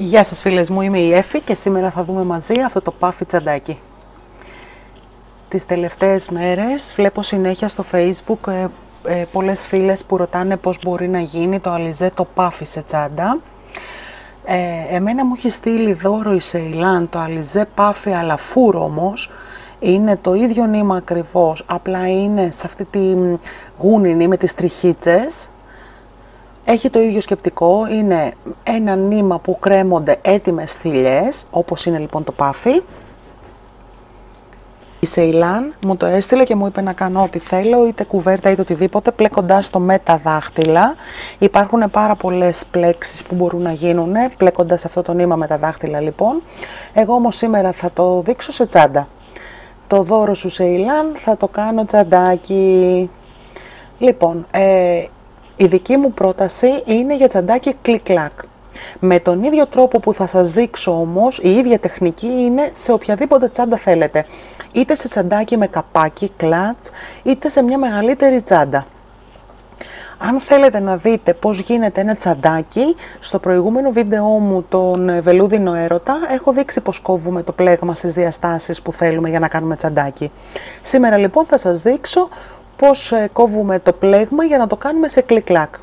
Γεια σας φίλες μου, είμαι η Εφη και σήμερα θα δούμε μαζί αυτό το πάφι τσαντάκι. Τις τελευταίες μέρες βλέπω συνέχεια στο facebook ε, ε, πολλές φίλες που ρωτάνε πώς μπορεί να γίνει το αλιζέ το πάφι σε τσάντα. Ε, εμένα μου έχει στείλει δώρο η Σεϊλάν το αλιζέ πάφι αλλά φούρ όμως. Είναι το ίδιο νήμα ακριβώς, απλά είναι σε αυτή τη γούνινη με τις τριχίτσες έχει το ίδιο σκεπτικό, είναι ένα νήμα που κρέμονται έτοιμες θηλιές, όπως είναι λοιπόν το πάφι. Η Σεϊλάν μου το έστειλε και μου είπε να κάνω ό,τι θέλω, είτε κουβέρτα είτε οτιδήποτε, πλέκοντας το με τα δάχτυλα. Υπάρχουν πάρα πολλές πλέξεις που μπορούν να γίνουν, πλέκοντας αυτό το νήμα με τα δάχτυλα λοιπόν. Εγώ όμως σήμερα θα το δείξω σε τσάντα. Το δώρο σου Σεϊλάν θα το κάνω τσαντάκι. Λοιπόν, ε, η δική μου πρόταση είναι για τσαντάκι κλικ-κλακ. Με τον ίδιο τρόπο που θα σας δείξω όμως, η ίδια τεχνική είναι σε οποιαδήποτε τσάντα θέλετε. Είτε σε τσαντάκι με καπάκι, clutch, είτε σε μια μεγαλύτερη τσάντα. Αν θέλετε να δείτε πώς γίνεται ένα τσαντάκι, στο προηγούμενο βίντεό μου τον βελούδινο έρωτα έχω δείξει πώς κόβουμε το πλέγμα στις διαστάσεις που θέλουμε για να κάνουμε τσαντάκι. Σήμερα λοιπόν θα σας δείξω πώς ε, κόβουμε το πλέγμα για να το κάνουμε σε κλικ-κλακ.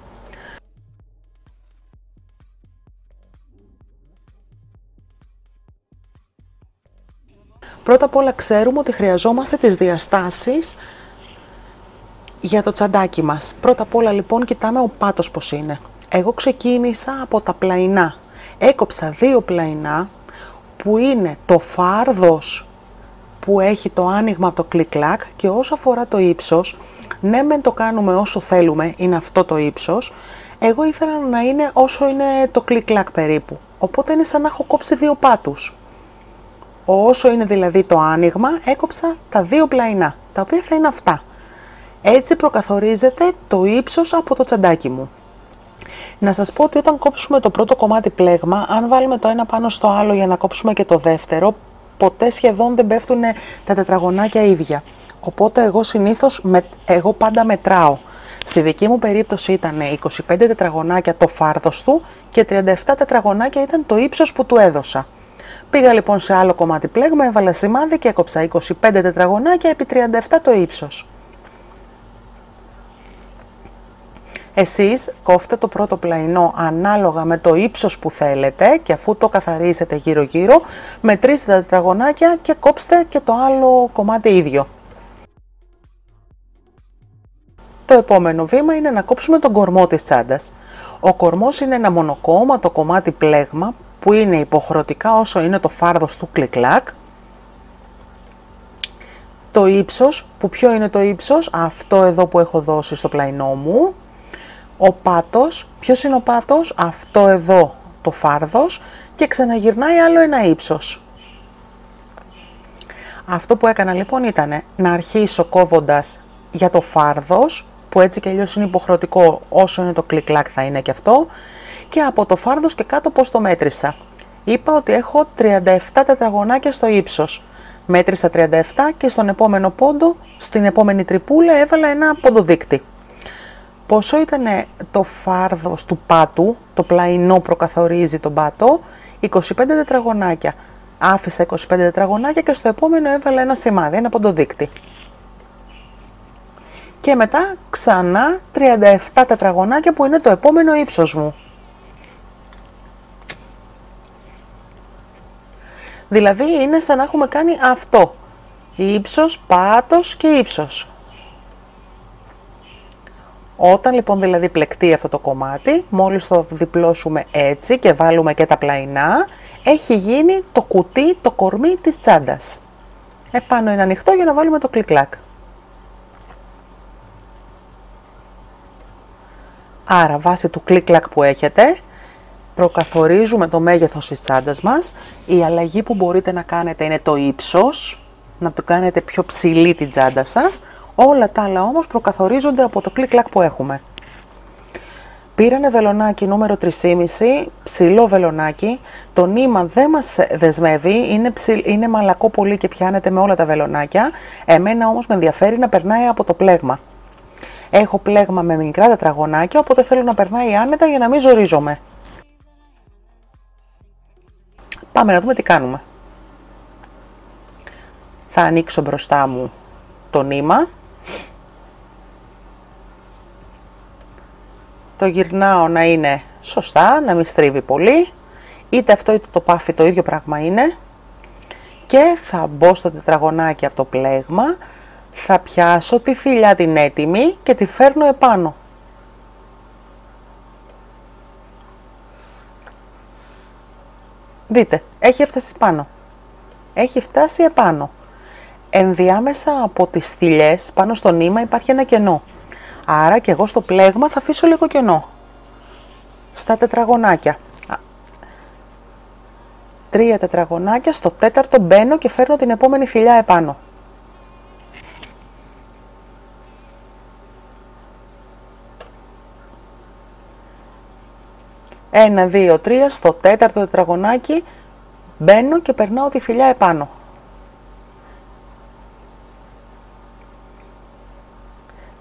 Πρώτα απ' όλα ξέρουμε ότι χρειαζόμαστε τις διαστάσεις για το τσαντάκι μας. Πρώτα απ' όλα λοιπόν κοιτάμε ο πάτος πώς είναι. Εγώ ξεκίνησα από τα πλαϊνά. Έκοψα δύο πλαϊνά που είναι το φάρδος που έχει το άνοιγμα από το κλικ-κλακ και όσο αφορά το ύψος, ναι μεν το κάνουμε όσο θέλουμε, είναι αυτό το ύψος, εγώ ήθελα να είναι όσο είναι το κλικ-κλακ περίπου. Οπότε είναι σαν να έχω κόψει δύο πάτους. Όσο είναι δηλαδή το άνοιγμα, έκοψα τα δύο πλαϊνά, τα οποία θα είναι αυτά. Έτσι προκαθορίζεται το ύψος από το τσαντάκι μου. Να σας πω ότι όταν κόψουμε το πρώτο κομμάτι πλέγμα, αν βάλουμε το ένα πάνω στο άλλο για να κόψουμε και το δεύτερο, ποτέ σχεδόν δεν πέφτουν τα τετραγωνάκια ίδια. Οπότε εγώ συνήθως, με, εγώ πάντα μετράω. Στη δική μου περίπτωση ήταν 25 τετραγωνάκια το φάρδος του και 37 τετραγωνάκια ήταν το ύψος που του έδωσα. Πήγα λοιπόν σε άλλο κομμάτι πλέγμα, έβαλα σημάδι και έκοψα 25 τετραγωνάκια επί 37 το ύψος. Εσείς κόφτε το πρώτο πλαϊνό ανάλογα με το ύψος που θέλετε και αφού το καθαρίσετε γύρω γύρω μετρήστε τα τετραγωνάκια και κόψτε και το άλλο κομμάτι ίδιο. Το επόμενο βήμα είναι να κόψουμε τον κορμό της τσάντας. Ο κορμός είναι ένα μονοκόμματο κομμάτι πλέγμα που είναι υποχρεωτικά όσο είναι το φάρδος του κλικλάκ. Το ύψος, που ποιο είναι το ύψος, αυτό εδώ που έχω δώσει στο πλαϊνό μου. Ο πάτος, ποιος είναι ο πάτος, αυτό εδώ το φάρδος και ξαναγυρνάει άλλο ένα ύψος. Αυτό που έκανα λοιπόν ήταν να αρχίσω κόβοντας για το φάρδος, που έτσι και αλλιώς είναι υποχρεωτικό όσο είναι το κλικ-κλακ θα είναι και αυτό, και από το φάρδος και κάτω πώς το μέτρησα. Είπα ότι έχω 37 τετραγωνάκια στο ύψος. Μέτρησα 37 και στον επόμενο πόντο, στην επόμενη τρυπούλα έβαλα ένα ποντοδείκτη. Πόσο ήταν το φάρδος του πάτου, το πλαϊνό προκαθορίζει τον πάτο, 25 τετραγωνάκια. Άφησα 25 τετραγωνάκια και στο επόμενο έβαλα ένα σημάδι, ένα ποντοδείκτη. Και μετά ξανά 37 τετραγωνάκια που είναι το επόμενο ύψος μου. Δηλαδή είναι σαν να έχουμε κάνει αυτό. Ήψος, πάτος και ύψος. Όταν λοιπόν δηλαδή πλεκτεί αυτό το κομμάτι, μόλις το διπλώσουμε έτσι και βάλουμε και τα πλαϊνά, έχει γίνει το κουτί, το κορμί της τσάντας. Επάνω είναι ανοιχτό για να βάλουμε το κλικλάκ. Άρα βάσει του κλικλάκ που έχετε, προκαθορίζουμε το μέγεθος της τσάντας μας. Η αλλαγή που μπορείτε να κάνετε είναι το ύψος, να το κάνετε πιο ψηλή την τσάντα σας, Όλα τα άλλα όμως προκαθορίζονται από το κλικ-κλακ που έχουμε. Πήρα ένα βελονάκι νούμερο 3,5, ψιλό βελονάκι. Το νήμα δεν μας δεσμεύει, είναι, είναι μαλακό πολύ και πιάνεται με όλα τα βελονάκια. Εμένα όμως με ενδιαφέρει να περνάει από το πλέγμα. Έχω πλέγμα με μικρά τετραγωνάκια, οπότε θέλω να περνάει άνετα για να μην ζορίζομαι. Πάμε να δούμε τι κάνουμε. Θα ανοίξω μπροστά μου το νήμα. Το γυρνάω να είναι σωστά, να μην στρίβει πολύ. Είτε αυτό είτε το πάφι το ίδιο πράγμα είναι. Και θα μπω στο τετραγωνάκι από το πλέγμα, θα πιάσω τη θηλιά την έτοιμη και τη φέρνω επάνω. Δείτε, έχει φτάσει πάνω. Έχει φτάσει επάνω. Ενδιάμεσα από τις θηλιές, πάνω στο νήμα, υπάρχει ένα κενό. Άρα και εγώ στο πλέγμα θα αφήσω λίγο κενό. Στα τετραγωνάκια. Τρία τετραγωνάκια, στο τέταρτο μπαίνω και φέρνω την επόμενη θηλιά επάνω. Ένα, δύο, τρία, στο τέταρτο τετραγωνάκι μπαίνω και περνάω τη θηλιά επάνω.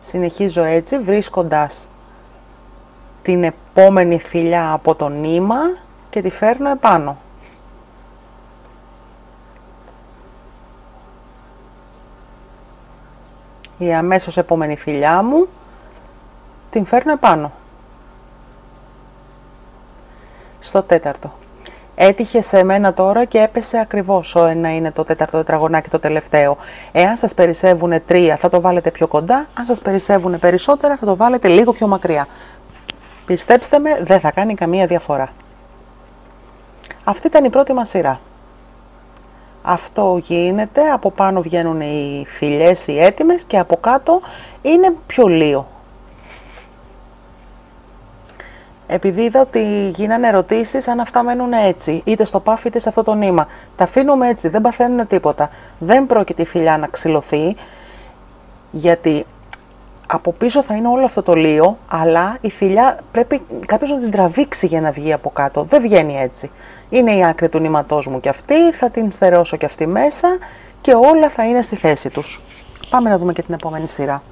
Συνεχίζω έτσι βρίσκοντας την επόμενη θηλιά από το νήμα και τη φέρνω επάνω. Η αμέσως επόμενη θηλιά μου την φέρνω επάνω. Στο τέταρτο. Έτυχε σε μένα τώρα και έπεσε ακριβώς ο ένα είναι το τέταρτο τετραγωνάκι το τελευταίο. Εάν σας περισσεύουν τρία θα το βάλετε πιο κοντά, αν σας περισσεύουν περισσότερα θα το βάλετε λίγο πιο μακριά. Πιστέψτε με, δεν θα κάνει καμία διαφορά. Αυτή ήταν η πρώτη μας σειρά. Αυτό γίνεται, από πάνω βγαίνουν οι θηλιές οι έτοιμες και από κάτω είναι πιο λίγο. Επειδή είδα ότι γίνανε ερωτήσεις αν αυτά μένουν έτσι, είτε στο πάφι είτε σε αυτό το νήμα. Τα αφήνουμε έτσι, δεν παθαίνουν τίποτα. Δεν πρόκειται η φυλιά να ξυλωθεί, γιατί από πίσω θα είναι όλο αυτό το λίο, αλλά η θηλιά πρέπει κάποιος να την τραβήξει για να βγει από κάτω. Δεν βγαίνει έτσι. Είναι η άκρη του νήματός μου και αυτή, θα την στερεώσω και αυτή μέσα και όλα θα είναι στη θέση τους. Πάμε να δούμε και την επόμενη σειρά.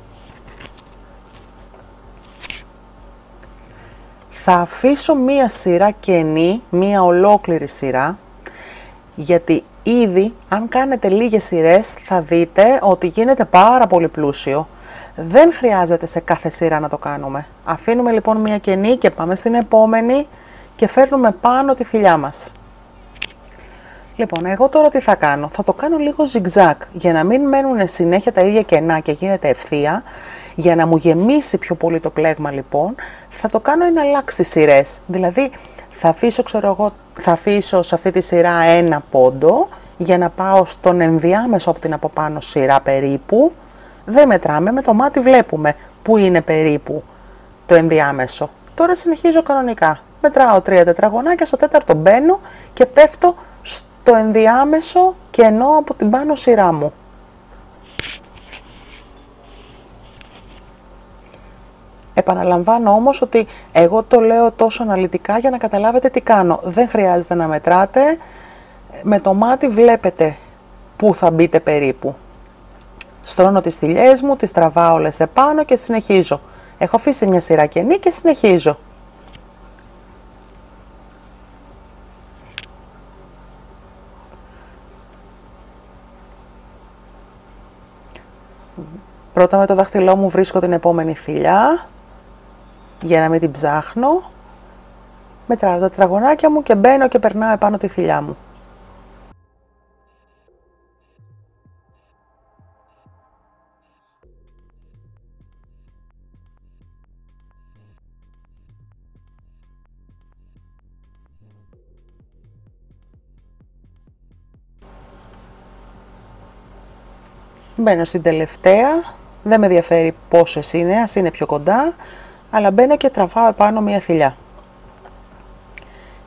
Θα αφήσω μία σειρά κενή, μία ολόκληρη σειρά, γιατί ήδη αν κάνετε λίγες σειρές θα δείτε ότι γίνεται πάρα πολύ πλούσιο. Δεν χρειάζεται σε κάθε σειρά να το κάνουμε. Αφήνουμε λοιπόν μία κενή και πάμε στην επόμενη και φέρνουμε πάνω τη θηλιά μας. Λοιπόν, εγώ τώρα τι θα κάνω. Θα το κάνω λίγο zigzag για να μην μένουν συνέχεια τα ίδια κενά και γίνεται ευθεία. Για να μου γεμίσει πιο πολύ το πλέγμα λοιπόν, θα το κάνω να αλλάξει τις σειρές. Δηλαδή, θα αφήσω, ξέρω εγώ, θα αφήσω σε αυτή τη σειρά ένα πόντο για να πάω στον ενδιάμεσο από την από πάνω σειρά περίπου. Δεν μετράμε, με το μάτι βλέπουμε που είναι περίπου το ενδιάμεσο. Τώρα συνεχίζω κανονικά. Μετράω τρία τετραγωνάκια, στο τέταρτο μπαίνω και πέφτω στο ενδιάμεσο κενό από την πάνω σειρά μου. Επαναλαμβάνω όμως ότι εγώ το λέω τόσο αναλυτικά για να καταλάβετε τι κάνω. Δεν χρειάζεται να μετράτε. Με το μάτι βλέπετε πού θα μπείτε περίπου. Στρώνω τις θηλιές μου, τις τραβάω όλες επάνω και συνεχίζω. Έχω αφήσει μια σειρά κενή και συνεχίζω. Πρώτα με το δάχτυλό μου βρίσκω την επόμενη θηλιά για να μην την ψάχνω. Μετράω τα τετραγωνάκια μου και μπαίνω και περνάω επάνω τη θηλιά μου. Μπαίνω στην τελευταία, δεν με ενδιαφέρει πόσες είναι, ας είναι πιο κοντά αλλά μπαίνω και τραβάω επάνω μία θηλιά.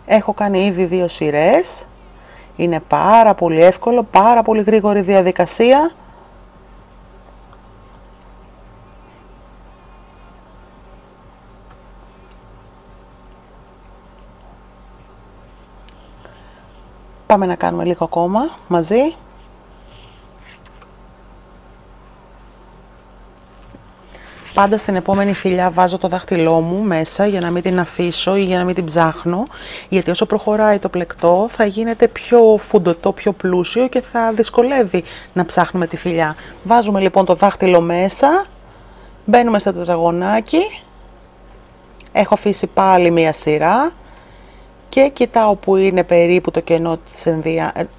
Έχω κάνει ήδη δύο σειρές. Είναι πάρα πολύ εύκολο, πάρα πολύ γρήγορη διαδικασία. Πάμε να κάνουμε λίγο ακόμα μαζί. Πάντα στην επόμενη θηλιά βάζω το δάχτυλό μου μέσα για να μην την αφήσω ή για να μην την ψάχνω. Γιατί όσο προχωράει το πλεκτό θα γίνεται πιο φουντωτό, πιο πλούσιο και θα δυσκολεύει να ψάχνουμε τη θηλιά. Βάζουμε λοιπόν το δάχτυλο μέσα, μπαίνουμε στο τετραγωνάκι. Έχω αφήσει πάλι μία σειρά και κοιτάω που είναι περίπου το, κενό,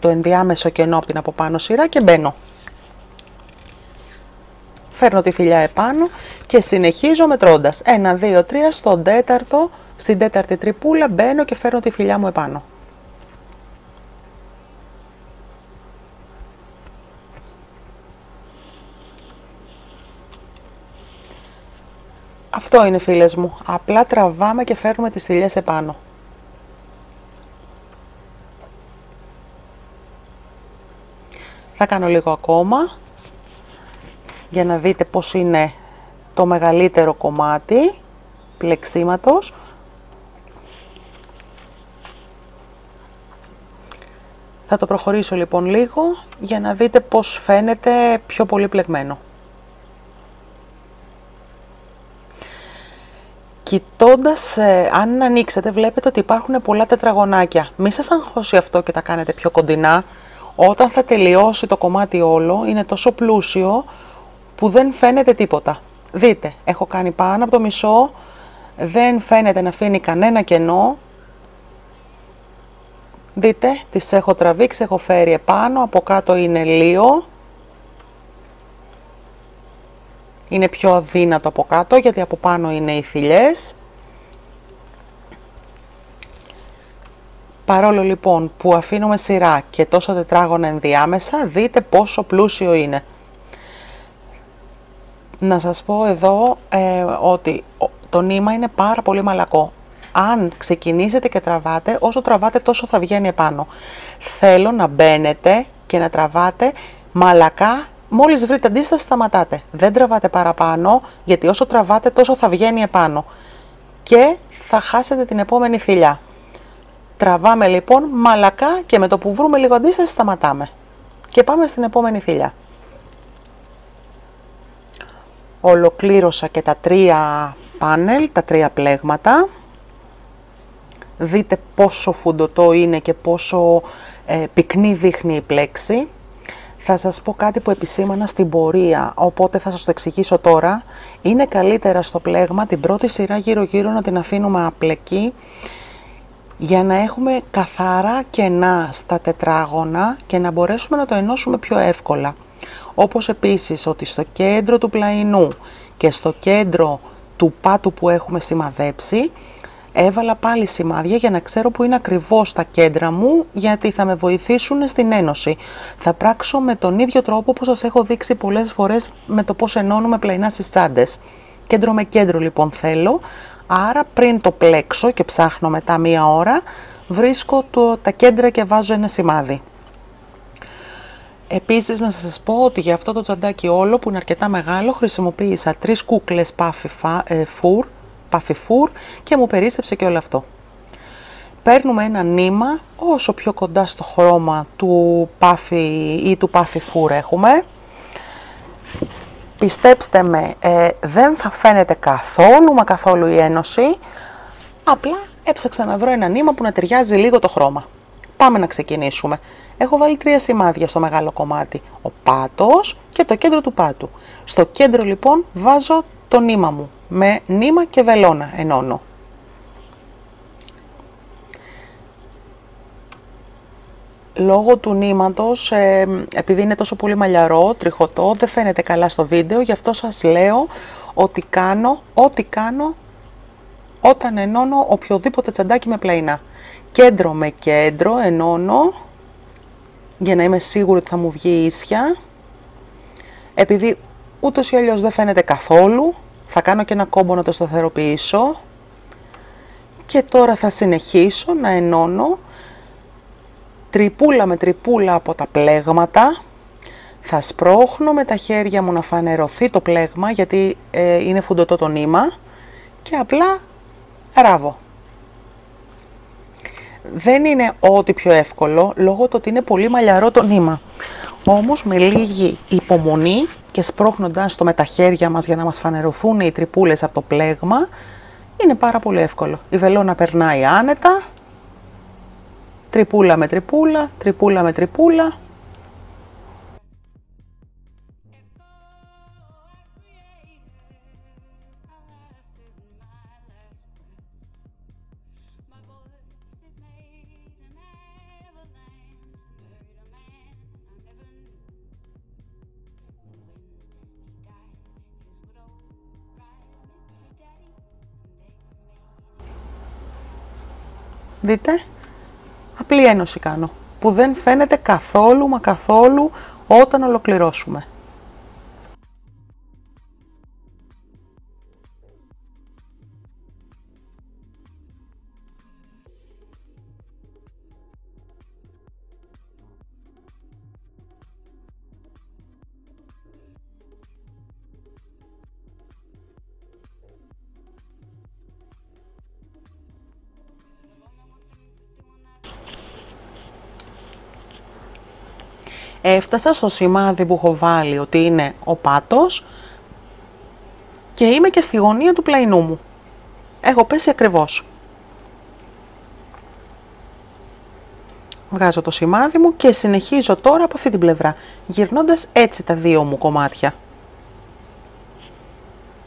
το ενδιάμεσο κενό από την από πάνω σειρά και μπαίνω φέρνω τη θηλιά επάνω και συνεχίζω μετρώντας. 1, 2, 3, στον τέταρτο, στην τέταρτη τρυπούλα μπαίνω και φέρνω τη θηλιά μου επάνω. Αυτό είναι φίλες μου. Απλά τραβάμε και φέρνουμε τις θηλιές επάνω. Θα κάνω λίγο ακόμα για να δείτε πώς είναι το μεγαλύτερο κομμάτι πλεξίματος. Θα το προχωρήσω λοιπόν λίγο για να δείτε πώς φαίνεται πιο πολύ πλεγμένο. Κοιτώντας, ε, αν ανοίξετε, βλέπετε ότι υπάρχουν πολλά τετραγωνάκια. Μη σας αγχώσει αυτό και τα κάνετε πιο κοντινά. Όταν θα τελειώσει το κομμάτι όλο, είναι τόσο πλούσιο που δεν φαίνεται τίποτα. Δείτε, έχω κάνει πάνω από το μισό, δεν φαίνεται να αφήνει κανένα κενό. Δείτε, τις έχω τραβήξει, έχω φέρει επάνω, από κάτω είναι λίγο. Είναι πιο αδύνατο από κάτω, γιατί από πάνω είναι οι θηλιές. Παρόλο λοιπόν που αφήνουμε σειρά και τόσο τετράγωνα ενδιάμεσα, δείτε πόσο πλούσιο είναι να σας πω εδώ ε, ότι το νήμα είναι πάρα πολύ μαλακό. Αν ξεκινήσετε και τραβάτε, όσο τραβάτε τόσο θα βγαίνει επάνω. Θέλω να μπαίνετε και να τραβάτε μαλακά, μόλις βρείτε αντίσταση σταματάτε. Δεν τραβάτε παραπάνω, γιατί όσο τραβάτε τόσο θα βγαίνει επάνω. Και θα χάσετε την επόμενη θηλιά. Τραβάμε λοιπόν μαλακά και με το που βρούμε λίγο αντίσταση σταματάμε. Και πάμε στην επόμενη θηλιά. Ολοκλήρωσα και τα τρία πάνελ, τα τρία πλέγματα. Δείτε πόσο φουντωτό είναι και πόσο ε, πυκνή δείχνει η πλέξη. Θα σας πω κάτι που επισήμανα στην πορεία, οπότε θα σας το εξηγήσω τώρα. Είναι καλύτερα στο πλέγμα την πρώτη σειρά γύρω-γύρω να την αφήνουμε απλεκή για να έχουμε καθαρά κενά στα τετράγωνα και να μπορέσουμε να το ενώσουμε πιο εύκολα. Όπως επίσης ότι στο κέντρο του πλαϊνού και στο κέντρο του πάτου που έχουμε σημαδέψει έβαλα πάλι σημάδια για να ξέρω που είναι ακριβώς τα κέντρα μου γιατί θα με βοηθήσουν στην ένωση. Θα πράξω με τον ίδιο τρόπο που σας έχω δείξει πολλές φορές με το πώς ενώνουμε πλαϊνά στις τσάντες. Κέντρο με κέντρο λοιπόν θέλω, άρα πριν το πλέξω και ψάχνω μετά μία ώρα βρίσκω το, τα κέντρα και βάζω ένα σημάδι. Επίσης να σας πω ότι για αυτό το τσαντάκι όλο που είναι αρκετά μεγάλο χρησιμοποίησα τρεις κούκλες παφι ε, φουρ, φουρ και μου περίστεψε και όλο αυτό. Παίρνουμε ένα νήμα όσο πιο κοντά στο χρώμα του παφι ή του παφι φουρ έχουμε. Πιστέψτε με, ε, δεν θα φαίνεται καθόλου μα καθόλου η ένωση, απλά έψαξα να βρω ένα νήμα που να ταιριάζει λίγο το χρώμα. Πάμε να ξεκινήσουμε. Έχω βάλει τρία σημάδια στο μεγάλο κομμάτι. Ο πάτος και το κέντρο του πάτου. Στο κέντρο λοιπόν βάζω το νήμα μου. Με νήμα και βελόνα ενώνω. Λόγω του νήματος, ε, επειδή είναι τόσο πολύ μαλλιαρό, τριχωτό, δεν φαίνεται καλά στο βίντεο, γι' αυτό σας λέω ότι κάνω ό,τι κάνω όταν ενώνω οποιοδήποτε τσαντάκι με πλαϊνά. Κέντρο με κέντρο ενώνω για να είμαι σίγουρη ότι θα μου βγει ίσια. Επειδή ούτως ή αλλιώς δεν φαίνεται καθόλου, θα κάνω και ένα κόμπο να το σταθεροποιήσω. Και τώρα θα συνεχίσω να ενώνω τρυπούλα με τρυπούλα από τα πλέγματα. Θα σπρώχνω με τα χέρια μου να φανερωθεί το πλέγμα γιατί ε, είναι φουντωτό το νήμα και απλά ράβω δεν είναι ό,τι πιο εύκολο, λόγω του ότι είναι πολύ μαλλιαρό το νήμα. Όμως με λίγη υπομονή και σπρώχνοντας το με τα χέρια μας για να μας φανερωθούν οι τρυπούλες από το πλέγμα, είναι πάρα πολύ εύκολο. Η βελόνα περνάει άνετα, τρυπούλα με τρυπούλα, τρυπούλα με τρυπούλα, Δείτε, απλή ένωση κάνω, που δεν φαίνεται καθόλου μα καθόλου όταν ολοκληρώσουμε. Έφτασα στο σημάδι που έχω βάλει ότι είναι ο πάτος και είμαι και στη γωνία του πλαϊνού μου. Έχω πέσει ακριβώς. Βγάζω το σημάδι μου και συνεχίζω τώρα από αυτή την πλευρά, γυρνώντας έτσι τα δύο μου κομμάτια.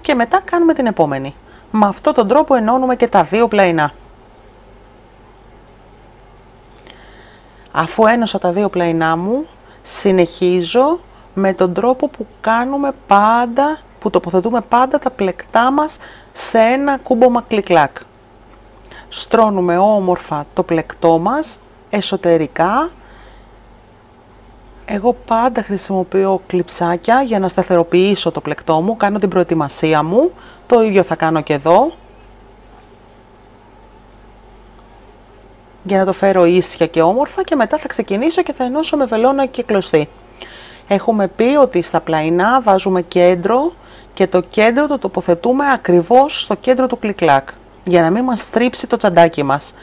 Και μετά κάνουμε την επόμενη. Με αυτόν τον τρόπο ενώνουμε και τα δύο πλαϊνά. Αφού ένωσα τα δύο πλαϊνά μου, συνεχίζω με τον τρόπο που κάνουμε πάντα, που τοποθετούμε πάντα τα πλεκτά μας σε ένα κούμπομα κλικλάκ. Στρώνουμε όμορφα το πλεκτό μας εσωτερικά. Εγώ πάντα χρησιμοποιώ κλειψάκια για να σταθεροποιήσω το πλεκτό μου, κάνω την προετοιμασία μου. Το ίδιο θα κάνω και εδώ. Για να το φέρω ίσια και όμορφα και μετά θα ξεκινήσω και θα ενώσω με βελόνα και κλωστή. Έχουμε πει ότι στα πλαϊνά βάζουμε κέντρο και το κέντρο το τοποθετούμε ακριβώς στο κέντρο του κλικλάκ για να μην μας στρίψει το τσαντάκι μας.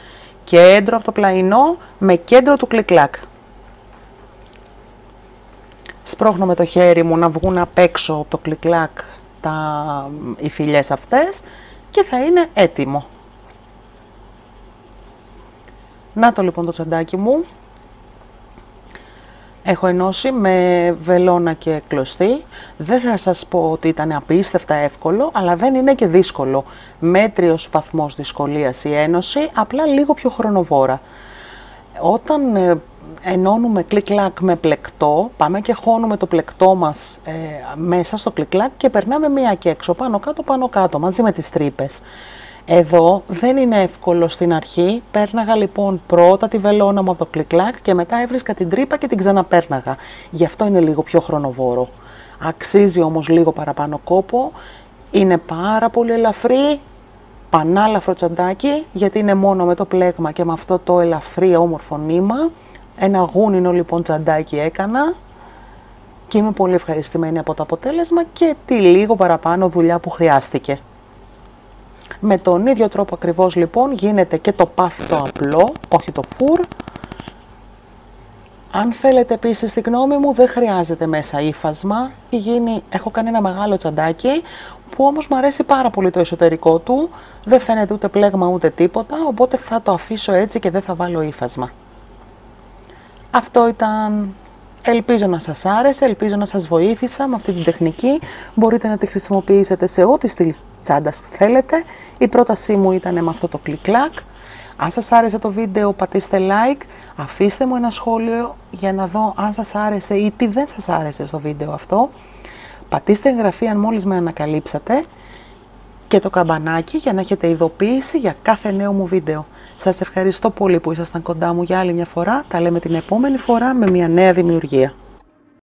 Κέντρο από το πλαϊνό με κέντρο του κλικλάκ. Σπρώχνω με το χέρι μου να βγουν απ' έξω από το κλικλάκ τα, οι φιλιές αυτές και θα είναι έτοιμο. Να το λοιπόν το τσαντάκι μου. Έχω ενώσει με βελόνα και κλωστή. Δεν θα σας πω ότι ήταν απίστευτα εύκολο, αλλά δεν είναι και δύσκολο. Μέτριος βαθμός δυσκολίας η ένωση, απλά λίγο πιο χρονοβόρα. Όταν ε, ενώνουμε κλικ-κλακ με πλεκτό, πάμε και χώνουμε το πλεκτό μας ε, μέσα στο κλικ-κλακ και περνάμε μία και έξω, πάνω κάτω, πάνω κάτω, μαζί με τις τρύπες. Εδώ δεν είναι εύκολο στην αρχή. Πέρναγα λοιπόν πρώτα τη βελόνα μου από το κλικλάκ και μετά έβρισκα την τρύπα και την ξαναπέρναγα. Γι' αυτό είναι λίγο πιο χρονοβόρο. Αξίζει όμως λίγο παραπάνω κόπο. Είναι πάρα πολύ ελαφρύ, πανάλαφρο τσαντάκι, γιατί είναι μόνο με το πλέγμα και με αυτό το ελαφρύ όμορφο νήμα. Ένα γούνινο λοιπόν τσαντάκι έκανα και είμαι πολύ ευχαριστημένη από το αποτέλεσμα και τη λίγο παραπάνω δουλειά που χρειάστηκε. Με τον ίδιο τρόπο ακριβώς λοιπόν γίνεται και το πάθ το απλό, όχι το φουρ. Αν θέλετε επίσης τη γνώμη μου δεν χρειάζεται μέσα ύφασμα. Γίνει, έχω κάνει ένα μεγάλο τσαντάκι που όμως μου αρέσει πάρα πολύ το εσωτερικό του. Δεν φαίνεται ούτε πλέγμα ούτε τίποτα, οπότε θα το αφήσω έτσι και δεν θα βάλω ύφασμα. Αυτό ήταν Ελπίζω να σας άρεσε, ελπίζω να σας βοήθησα με αυτή την τεχνική. Μπορείτε να τη χρησιμοποιήσετε σε ό,τι στυλ τσάντας θέλετε. Η πρότασή μου ήταν με αυτό το κλικ-κλακ. Αν σας άρεσε το βίντεο πατήστε like, αφήστε μου ένα σχόλιο για να δω αν σας άρεσε ή τι δεν σας άρεσε στο βίντεο αυτό. Πατήστε εγγραφή αν μόλις με ανακαλύψατε και το καμπανάκι για να έχετε ειδοποίηση για κάθε νέο μου βίντεο. Σας ευχαριστώ πολύ που ήσασταν κοντά μου για άλλη μια φορά. Τα λέμε την επόμενη φορά με μια νέα δημιουργία.